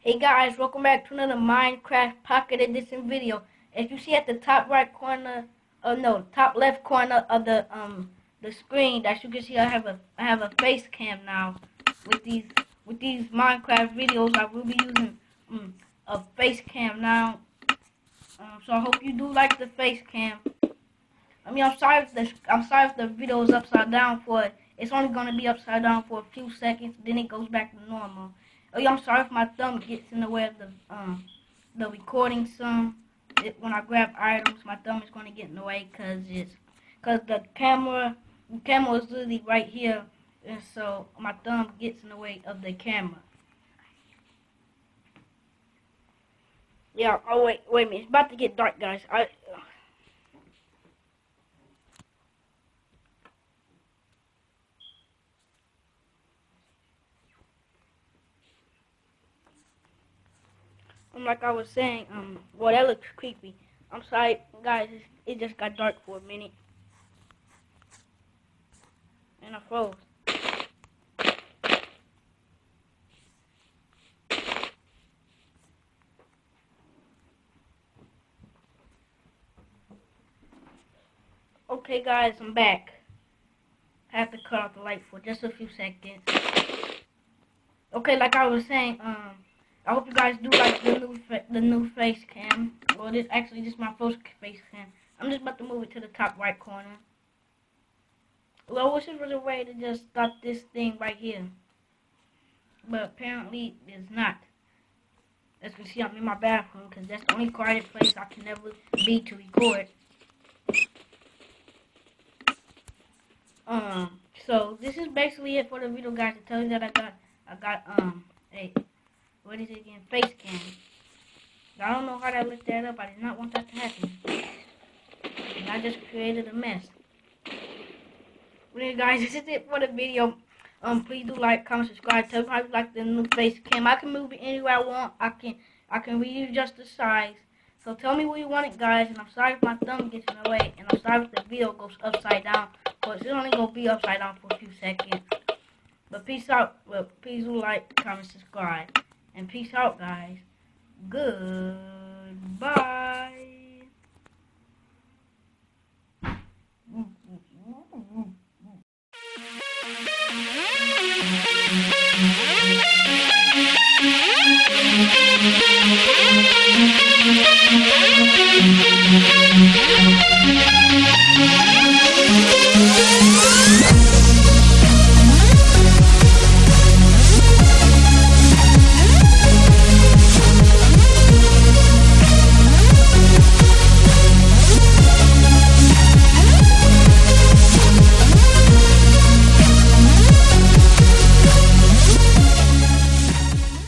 Hey guys, welcome back to another Minecraft Pocket Edition video. As you see at the top right corner, uh no, top left corner of the um the screen, as you can see, I have a I have a face cam now. With these with these Minecraft videos, I will be using um, a face cam now. Um, so I hope you do like the face cam. I mean, I'm sorry if the I'm sorry if the video is upside down for it. It's only gonna be upside down for a few seconds, then it goes back to normal. Oh yeah, I'm sorry if my thumb gets in the way of the um the recording some. It, when I grab items, my thumb is going to get in the way because it's because the camera the camera is literally right here, and so my thumb gets in the way of the camera. Yeah. Oh wait, wait a minute. It's about to get dark, guys. I. Um, like I was saying, um, well, that looks creepy. I'm sorry, guys. It just got dark for a minute, and I froze. Okay, guys, I'm back. I have to cut off the light for just a few seconds. Okay, like I was saying, um. I hope you guys do like the new the new face cam. Well, this actually is my first face cam. I'm just about to move it to the top right corner. Well, I wish was a way to just stop this thing right here, but apparently there's not. As you can see, I'm in my bathroom because that's the only quiet place I can ever be to record. Um, so this is basically it for the video, guys. To tell you that I got I got um a what is it again? Face cam. I don't know how to lift that up. I did not want that to happen. And I just created a mess. Anyway, guys, this is it for the video. Um, please do like, comment, subscribe. Tell me how you like the new face cam. I can move it anywhere I want. I can I can readjust the size. So tell me where you want it, guys. And I'm sorry if my thumb gets in the way. And I'm sorry if the video goes upside down. But it's only going to be upside down for a few seconds. But peace out. Well, please do like, comment, subscribe. And peace out, guys. Goodbye. Thank you.